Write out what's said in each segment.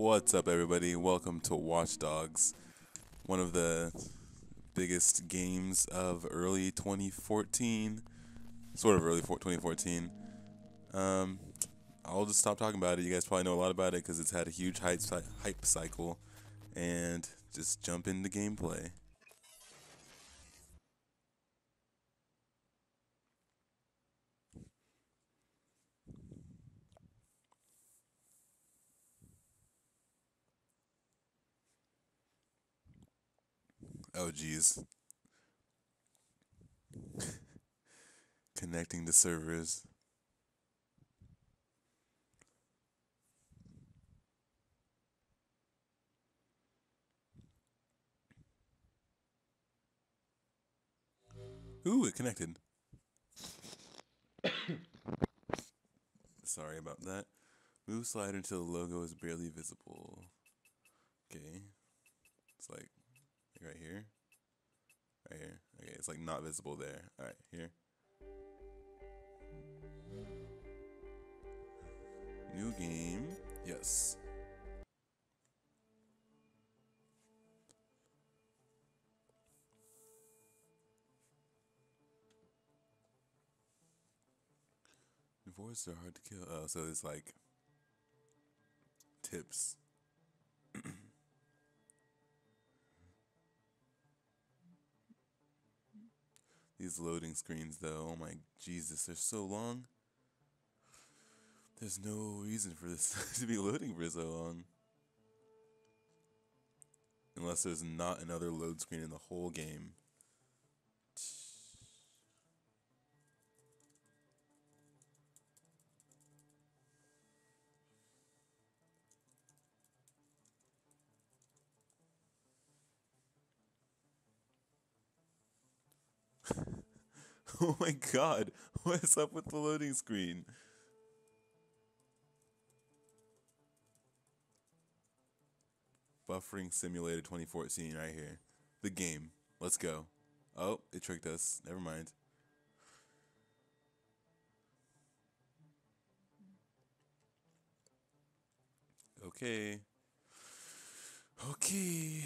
What's up, everybody? Welcome to Watch Dogs, one of the biggest games of early 2014, sort of early 2014. Um, I'll just stop talking about it. You guys probably know a lot about it because it's had a huge hype, hype cycle, and just jump into gameplay. Oh, geez. Connecting the servers. Ooh, it connected. Sorry about that. Move slider until the logo is barely visible. Okay. It's like right here. Right here. Okay, it's like not visible there. Alright, here. New game. Yes. Voices are hard to kill. Oh, so it's like tips. These loading screens, though, oh my Jesus, they're so long. There's no reason for this to be loading for so long. Unless there's not another load screen in the whole game. oh my god, what's up with the loading screen? Buffering Simulator 2014 right here. The game. Let's go. Oh, it tricked us. Never mind. Okay. Okay.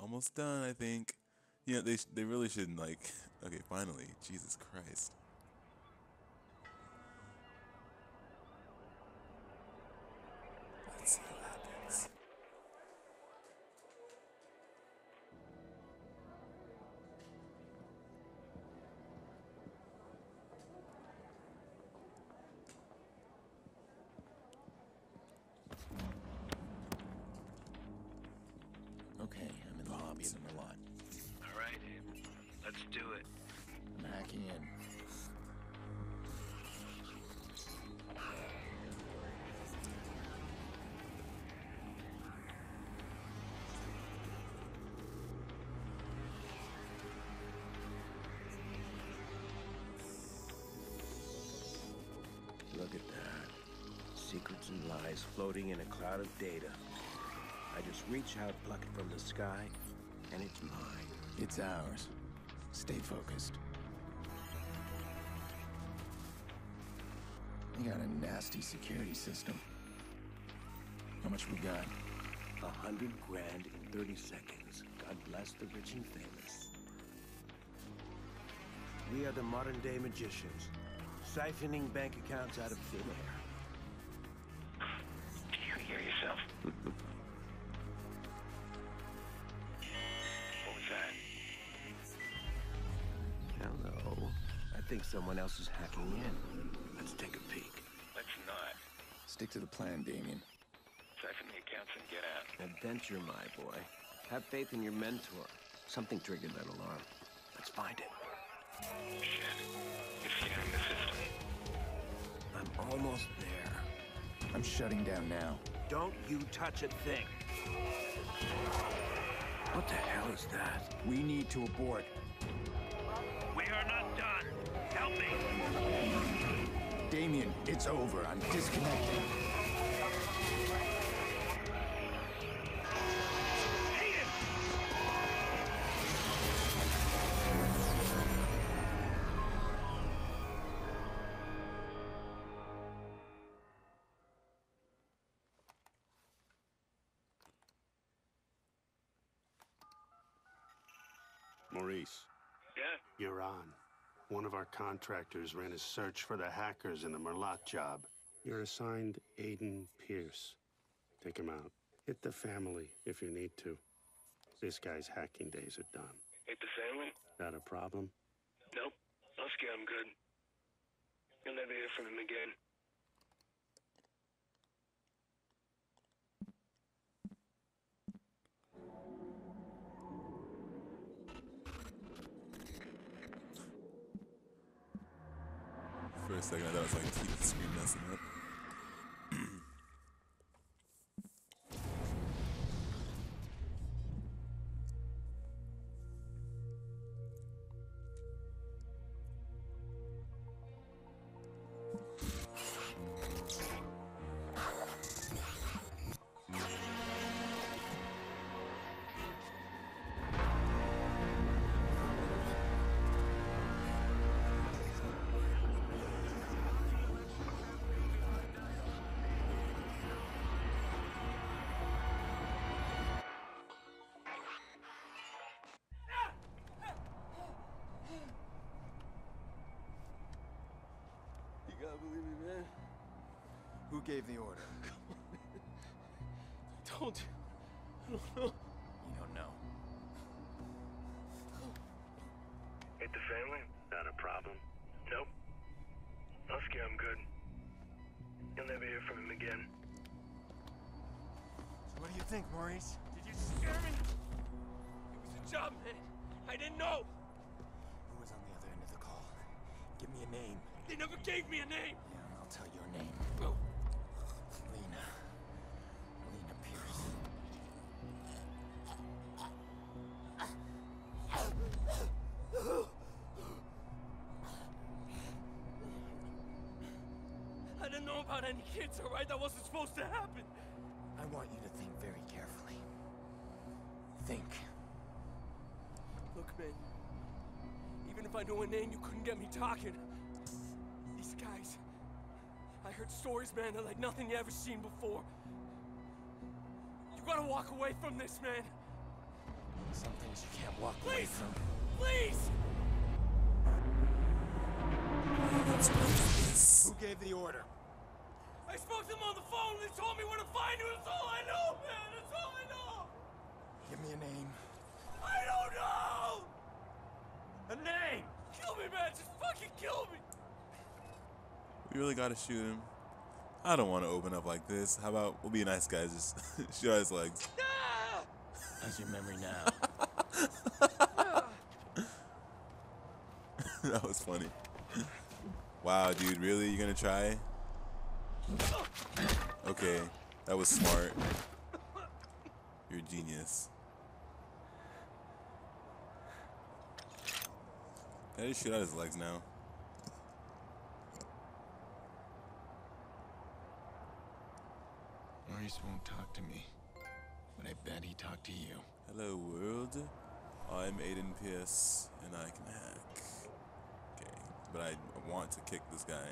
Almost done, I think. Yeah, they they really shouldn't like. Okay, finally, Jesus Christ. Secrets and lies floating in a cloud of data. I just reach out, pluck it from the sky, and it's mine. It's ours. Stay focused. You got a nasty security system. How much we got? A hundred grand in 30 seconds. God bless the rich and famous. We are the modern day magicians, siphoning bank accounts out of thin air. Do you hear yourself? what was that? Hello. I think someone else is hacking in. Let's take a peek. Let's not. Stick to the plan, Damien. Siphon the accounts and get out. Adventure, my boy. Have faith in your mentor. Something triggered that alarm. Let's find it. Shit. It's scanning the system. I'm almost there. I'm shutting down now. Don't you touch a thing. What the hell is that? We need to abort. We are not done. Help me. Damien, it's over. I'm disconnecting. Maurice, Yeah? you're on. One of our contractors ran a search for the hackers in the Merlaut job. You're assigned Aiden Pearce. Take him out. Hit the family if you need to. This guy's hacking days are done. Hit the family? Got a problem? Nope. Husky, I'm good. You'll never hear from him again. For a second, I thought it was like TV screen messing up. Who gave the order? Don't. I don't know. You don't know. Hate the family? Got a problem? Nope. Husky, I'm good. You'll never hear from him again. So what do you think, Maurice? Did you scare me? It was a job, man. I didn't know. Who was on the other end of the call? Give me a name. They never gave me a name. Yeah, I'll tell your name. I didn't know about any kids, all right? That wasn't supposed to happen. I want you to think very carefully. Think. Look, man. Even if I knew a name, you couldn't get me talking. These guys. I heard stories, man, that like nothing you ever seen before. You gotta walk away from this, man. Some things you can't walk away Please! from. Please! Who gave the order? I spoke to them on the phone. And they told me where to find you. That's all I know, man. That's all I know. Give me a name. I don't know. A name! Kill me, man. Just fucking kill me. We really gotta shoot him. I don't want to open up like this. How about we'll be nice guys, just shoot out his legs. Ah! How's your memory now? that was funny. Wow, dude, really? You gonna try? Okay, that was smart. You're a genius. Can I just shoot out his legs now? Maurice won't talk to me, but I bet he talked to you. Hello, world. I'm Aiden Pearce, and I can hack. Okay, but I want to kick this guy.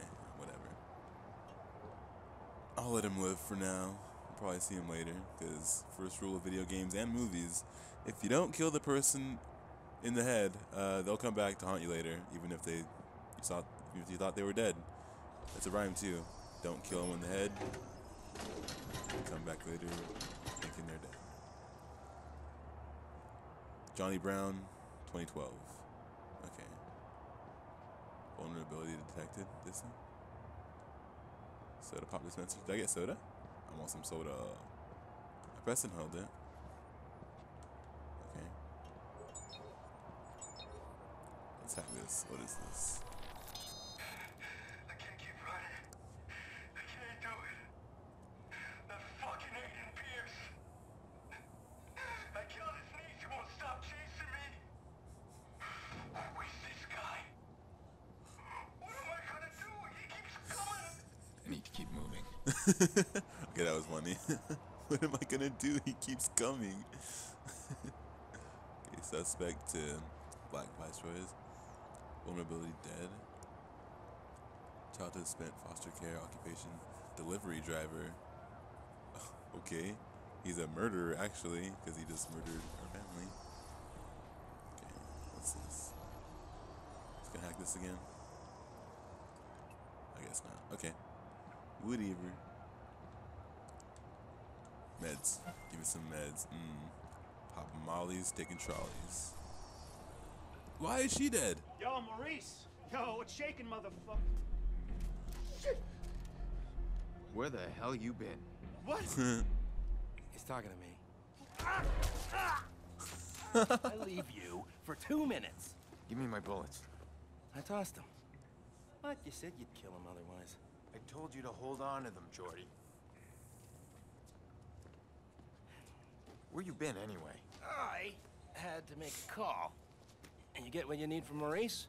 I'll let him live for now. I'll probably see him later, because first rule of video games and movies, if you don't kill the person in the head, uh, they'll come back to haunt you later, even if they thought if you thought they were dead. That's a rhyme too. Don't kill them in the head. Come back later, thinking they're dead. Johnny Brown, 2012. Okay. Vulnerability detected. This thing. Soda pop dispenser. Did I get soda? I want some soda. I pressed and held it. Okay. Let's hack this. What is this? okay, that was funny. what am I gonna do? He keeps coming. okay, suspect to Black Viceroys. Vulnerability dead. Childhood spent foster care occupation. Delivery driver. okay. He's a murderer, actually, because he just murdered our family. Okay. What's this? Just gonna hack this again? I guess not. Okay. Whatever. Meds. Give me some meds. Mm. Popping mollies, taking trolleys. Why is she dead? Yo, Maurice! Yo, what's shaking, motherfucker? Where the hell you been? What? He's talking to me. I leave you for two minutes. Give me my bullets. I tossed him. What? You said you'd kill him otherwise. I told you to hold on to them, Jordi. Where you been anyway? I had to make a call. And you get what you need from Maurice?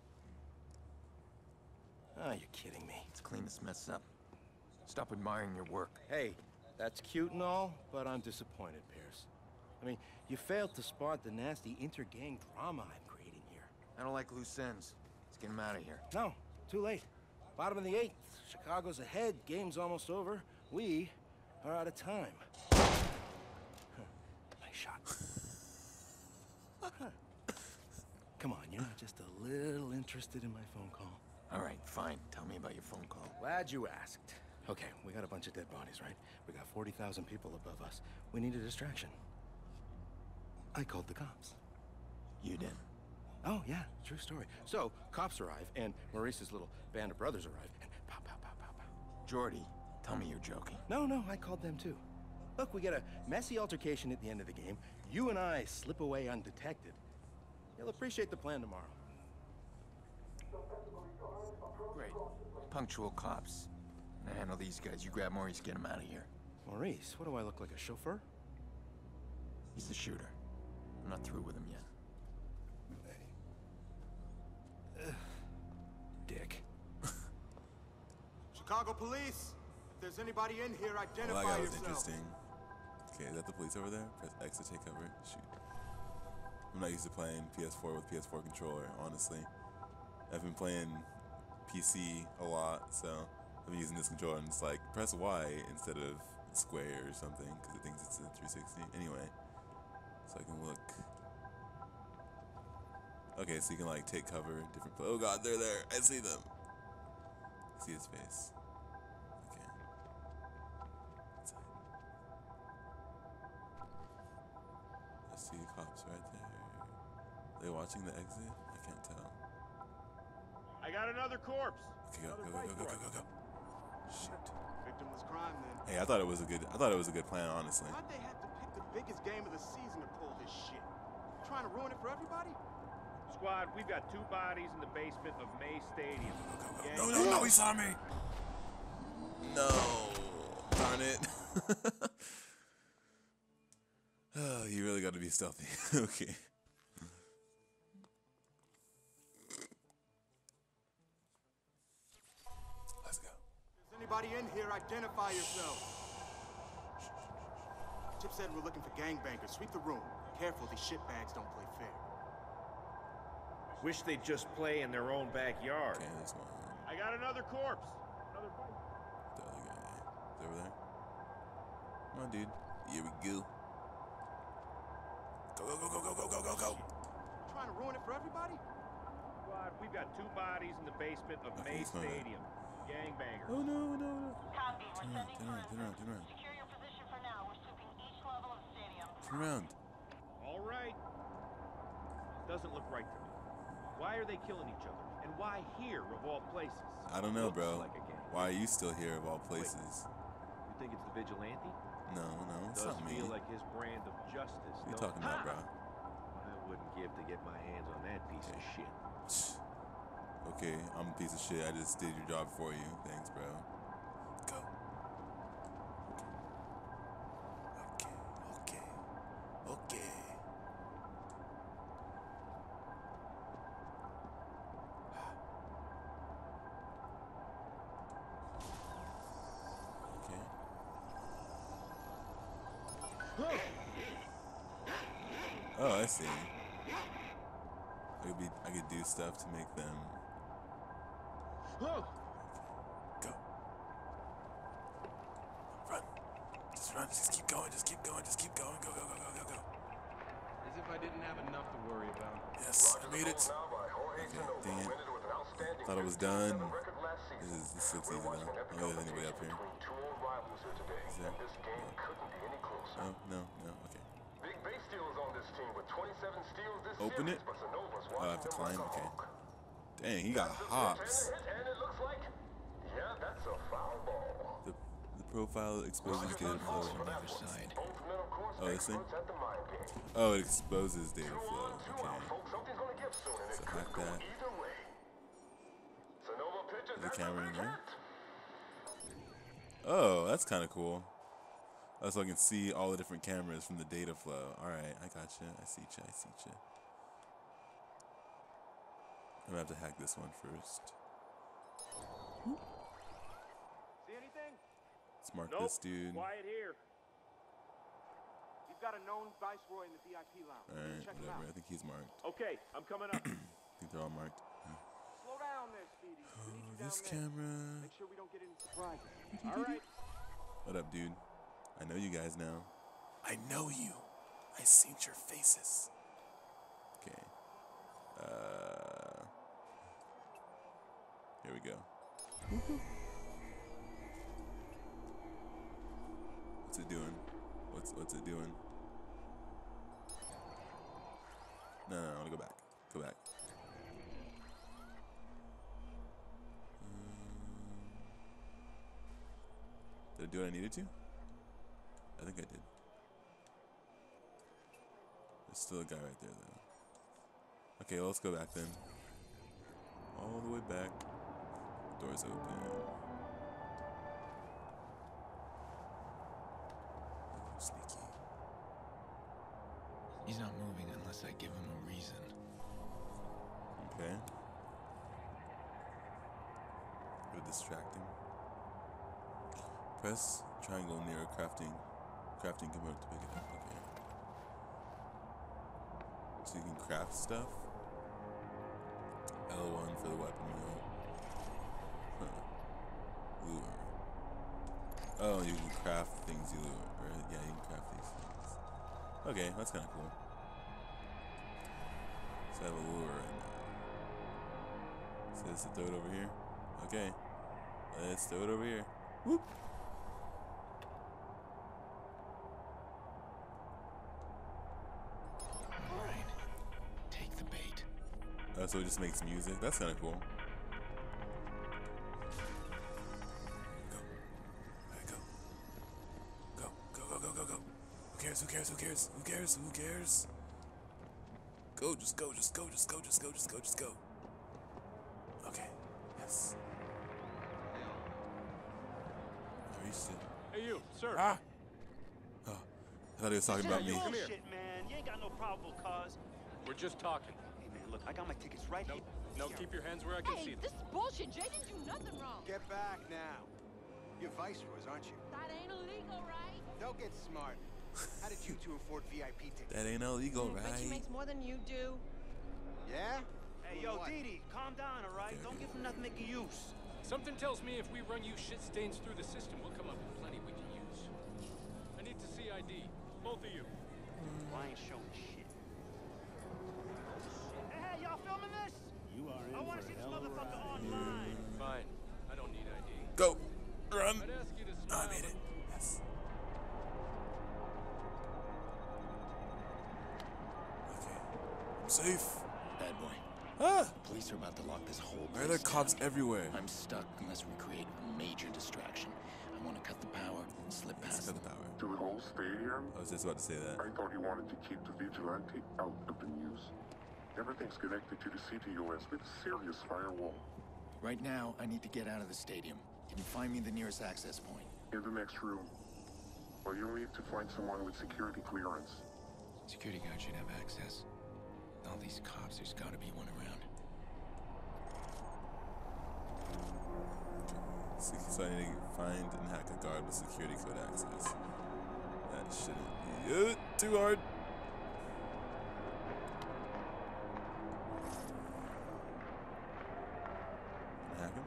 Oh, you're kidding me. Let's clean this mess up. Stop admiring your work. Hey, that's cute and all, but I'm disappointed, Pearce. I mean, you failed to spot the nasty inter-gang drama I'm creating here. I don't like loose ends. Let's get him out of here. No, too late. Bottom of the eighth. Chicago's ahead. Game's almost over. We are out of time. Huh. Nice shot. Huh. Come on, you're not just a little interested in my phone call. All right, fine. Tell me about your phone call. Glad you asked. Okay, we got a bunch of dead bodies, right? We got 40,000 people above us. We need a distraction. I called the cops. You did. Oh, yeah, true story. So, cops arrive, and Maurice's little band of brothers arrive, and pow, pow, pow, pow, pow. Jordi, tell me you're joking. No, no, I called them too. Look, we get a messy altercation at the end of the game. You and I slip away undetected. You'll appreciate the plan tomorrow. Great. Punctual cops. I handle these guys. You grab Maurice, get him out of here. Maurice, what do I look like, a chauffeur? He's the shooter. I'm not through with him yet. Chicago police! If there's anybody in here, oh, Well, identify that guy was interesting. Okay, is that the police over there? Press X to take cover. Shoot. I'm not used to playing PS4 with PS4 controller, honestly. I've been playing PC a lot, so I've been using this controller and it's like press Y instead of square or something because it thinks it's a 360. Anyway, so I can look. Okay, so you can like take cover, different. Oh God, they're there. I see them. see his face. They watching the exit? I can't tell. I got another corpse. Okay, go, go, go, go, go, go, go, go. Shoot. Victimless crime, then. Hey, I thought it was a good. I thought it was a good plan, honestly. Why'd they have to pick the biggest game of the season to pull this shit? Trying to ruin it for everybody? Squad, we've got two bodies in the basement of May Stadium. Gang- No, no, no, he saw me. No, darn it. oh, you really got to be stealthy. okay. Identify yourself. Chip said we're looking for gangbangers. Sweep the room. Careful, these shitbags don't play fair. Wish they'd just play in their own backyard. Okay, this one. I got another corpse. Another bite. The other guy. Is over there? Come on, dude. Here we go. Go, go, go, go, go, go, go, go, go. Trying to ruin it for everybody? Squad, we've got two bodies in the basement of Okay, May he's moving. Stadium. Gangbangers. Oh, no, no, no. Copy. We're Turn around, sending turn around, turn around, turn around. Secure your position for now. We're sweeping each level of the stadium. Turn around. All right. Doesn't look right to me. Why are they killing each other? And why here, of all places? I don't know, Looks bro. Like. Why are you still here of all places? You think it's the vigilante? No, no, it's Does not me. feel like his brand of justice. What are you talking about, bro? I wouldn't give to get my hands on that piece of shit. Okay, I'm a piece of shit. I just did your job for you. Thanks, bro. Go. Okay, okay, okay. Okay. Oh, I see. I could be I could do stuff to make them Oh, go. Run. Just run. Just keep going. Just keep going. Just keep going. Go, go, go, go, go, go. As if I didn't have enough to worry about. Yes, I made it. Okay, dang it. Thought it was done. This is this looks easy now. I don't think there's anybody up here. Is there? No, no, no. Okay. Big base steals on this team with 27 steals this Open series, it. but Sonova's Oh, I have to climb. Okay. like a hawk. Dang, he got hops. And it looks like, yeah, that's a foul ball. The the profile exposes data flow from the other side. Both men, of course, Oh, this thing? experts at the mind game. Oh, it exposes data flow. Two Okay. out, folks. Gonna give soon, and So hack could go that. either way. Sonova pitches. There's a that's camera in there. Oh, that's kind of cool. Oh, so I can see all the different cameras from the data flow. All right, I got you. I see you. I see you. I'm gonna have to hack this one first. Hmm? See anything? Let's mark Nope. this dude. Quiet here. We've got a known viceroy in the VIP lounge. right, Check him whatever. out. I think he's marked. Okay, I'm coming up. I think they're all marked. Slow down there, Speedy. We need you Oh, this down there. camera. Make sure we don't get any surprises. All right. What up, dude? I know you guys now. I know you. I seen your faces. Okay. Uh. Here we go. What's it doing? What's what's it doing? No, no, no, I wanna go back. Go back. Um, did I do what I needed to? I think I did. There's still a guy right there, though. Okay, well, let's go back then. All the way back. Doors open. Ooh, sneaky. He's not moving unless I give him a reason. Okay. Would distract him. Press triangle near crafting crafting component to pick it up. Okay. So you can craft stuff. L1 for the weapon wheel. Huh. Lure. Oh, you can craft things you lure, right? Yeah, you can craft these things. Okay, that's kind of cool. Have a lure right now. So let's throw it over here. Okay. Let's throw it over here. Whoop. All right. Take the bait. Oh, so it just makes music. That's kind of cool. Go. Go. Go, go, go, go, go. Who cares? Who cares? Who cares? Who cares? Who cares? Go, just go, just go, just go, just go, just go, just go. Okay. Yes. I reached it. Hey, you, sir. Ah! Oh, I thought he was talking about me. Come here. Bullshit, man. You ain't got no probable cause. We're just talking. Hey, man, look, I got my tickets right No, here. no, keep your hands where I can Hey, see them. this is bullshit. Jay didn't do nothing wrong. Get back now. You're viceroys, aren't you? That ain't illegal, right? Don't get smart. How did you two afford VIP tickets? That ain't illegal, mm, Bet she right? makes more than you do. Yeah? Hey, yo, what? Dee Dee, calm down, all right? Don't give him nothing making use. Something tells me if we run you shit stains through the system, we'll come up with plenty we can use. I need to see ID. Both of you. Well, I ain't showing shit. Hey, hey, y'all filming this? You are in I want to see this hell of a motherfucker ride. online. Fine. I don't need ID. Go. Run. I'd ask you to Oh. I made it. Why are there cops everywhere? I'm stuck unless we create a major distraction. I want to cut the power and slip Let's past cut them. the power. To the whole stadium? I was just about to say that. I thought you wanted to keep the vigilante out of the news. Everything's connected to the CTOS with a serious firewall. Right now, I need to get out of the stadium. Can you find me the nearest access point? In the next room. Well, you'll need to find someone with security clearance. Security guard should have access. All these cops, there's gotta be one around. Need to find and hack a guard with security code access. That shouldn't be uh, too hard. Hack him?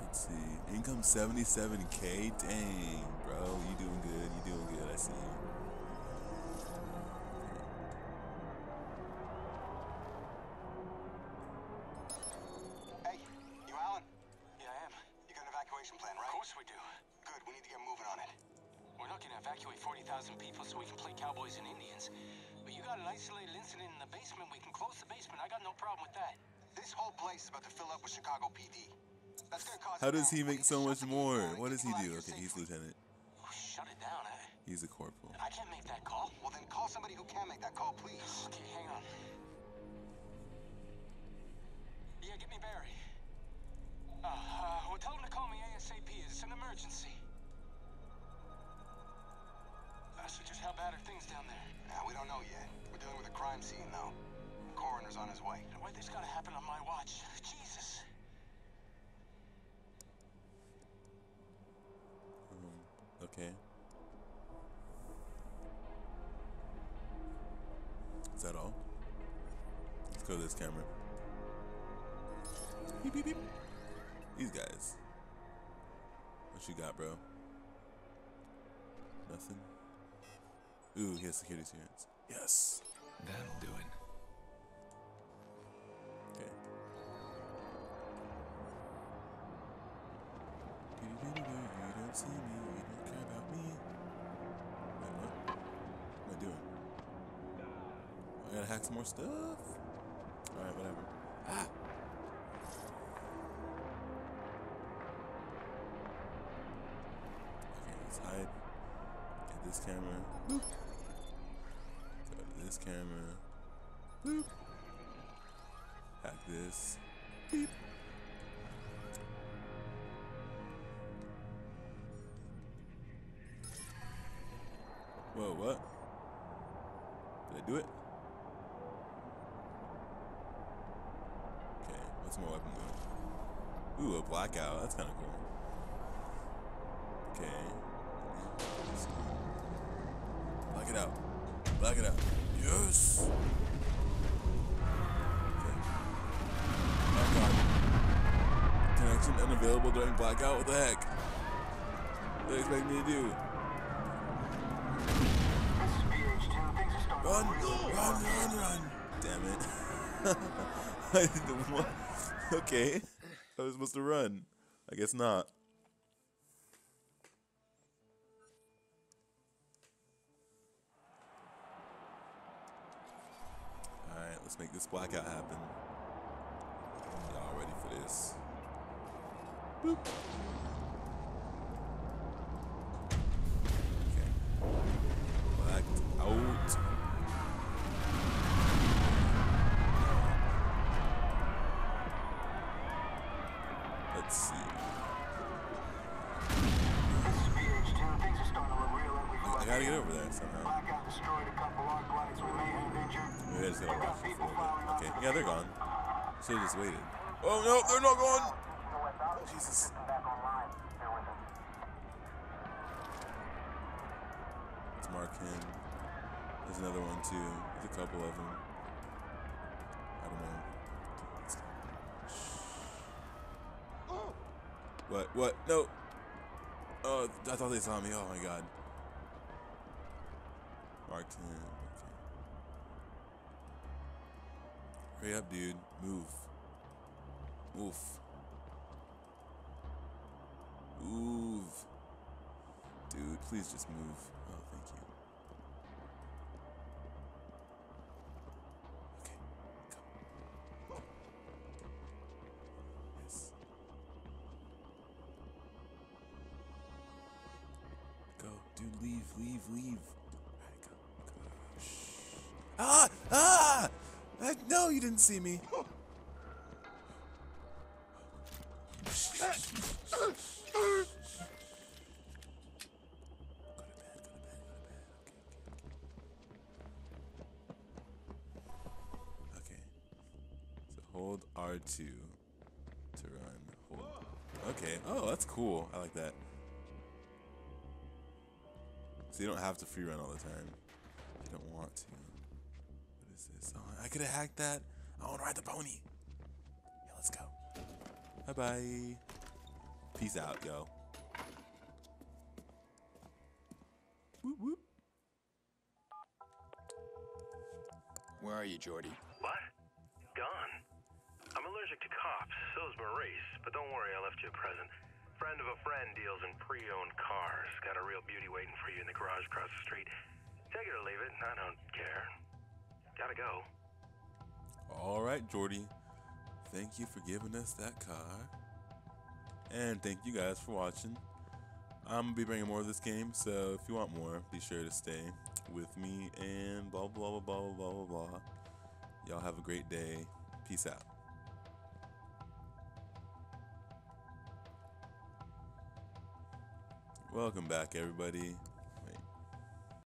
Let's see. Income 77k? Dang, bro. You doing cowboys and Indians. But you got an isolated incident in the basement. We can close the basement. I got no problem with that. This whole place is about to fill up with Chicago PD. That's gonna cause. How does he make so much more? What does he do? Okay, he's lieutenant. Shut it down. I, He's a corporal. I can't make that call. Well, then call somebody who can make that call, please. Okay, hang on. Yeah, get me Barry. Uh, uh, well, tell him to call me ASAP. It's an emergency. Just how bad are things down there? Nah, we don't know yet. We're dealing with a crime scene, though. Coroner's on his way. Why this gotta happen on my watch? Jesus. Um, okay. Is that all? Let's go to this camera. Beep, beep, beep. These guys. What you got, bro? Nothing? Ooh, he has security clearance. Yes. That'll do it. Okay. You don't see me, you don't care about me. Wait, what? What am I doing? I gotta hack some more stuff? Alright, whatever. Ah! Okay, let's hide. Get this camera. Boop. This camera. Boop. Hack this. Beep. Whoa, what? Did I do it? Okay, what's my weapon move? Ooh, a blackout. That's kind of cool. Unavailable during blackout? What the heck? What do you expect me to do? Run, run, run, run. Damn it. I didn't want. Okay. I was supposed to run. I guess not. Alright, let's make this blackout happen. Y'all ready for this? Boop. Okay. Blacked out. Let's see. I gotta get over there somehow. Maybe I just gotta bit. Okay, yeah, they're gone. Should've just waited. Oh no, they're not gone! Oh, Jesus. Let's mark him. There's another one too. There's a couple of them. I don't know. What? What? No. Oh, I thought they saw me. Oh my god. Marked him. Okay. Hurry up, dude. Move. Move. Move. Dude, please just move. Oh, thank you. Okay, go. Yes. Go, dude, leave, leave, leave. Alright, go, go. Shh. Ah! Ah! No, you didn't see me. R2 to run. Hold. Okay. Oh, that's cool. I like that. So you don't have to free run all the time. You don't want to. What is this? Oh, I could have hacked that. I want to ride the pony. Yeah, let's go. Bye bye. Peace out, yo. Whoop whoop. Where are you, Jordi? But don't worry, I left you a present. Friend of a friend deals in pre-owned cars. Got a real beauty waiting for you in the garage across the street. Take it or leave it. I don't care. Gotta go. All right, Jordi. Thank you for giving us that car. And thank you guys for watching. I'm to be bringing more of this game, so if you want more, be sure to stay with me and blah, blah, blah, blah, blah, blah, blah. Y'all have a great day. Peace out. Welcome back, everybody.